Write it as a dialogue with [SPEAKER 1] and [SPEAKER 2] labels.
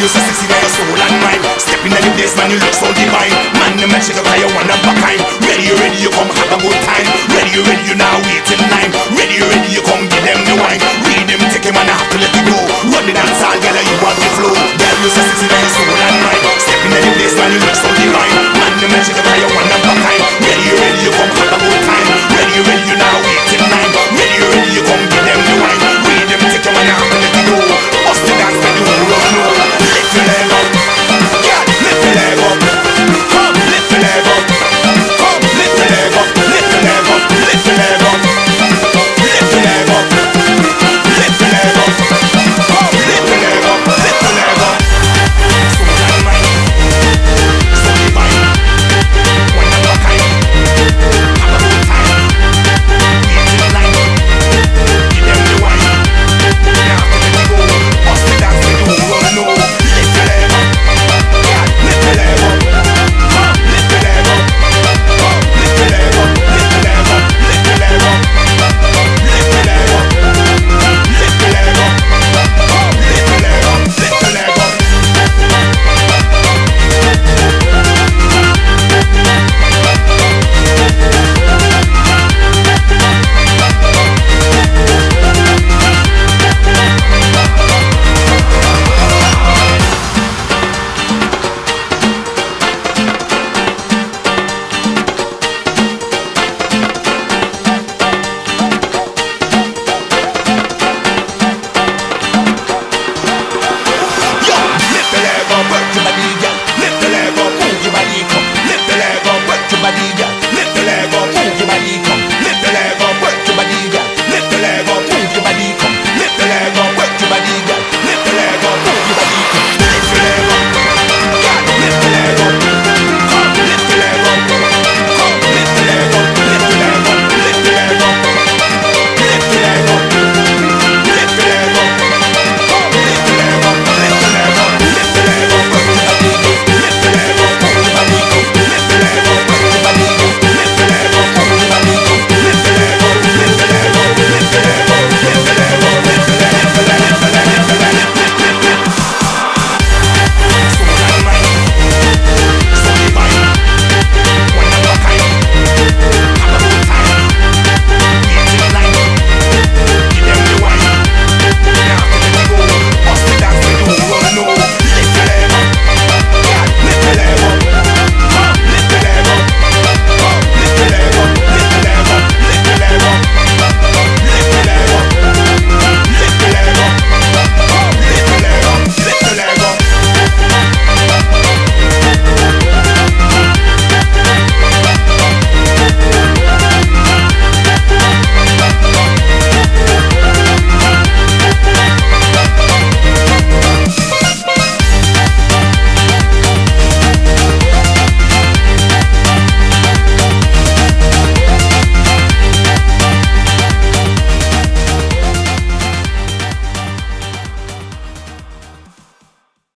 [SPEAKER 1] you so sexy now your soul and mind Step in the place man you look so divine. Man the man look like you one of a kind Ready ready you come have a good time. Ready ready you now waiting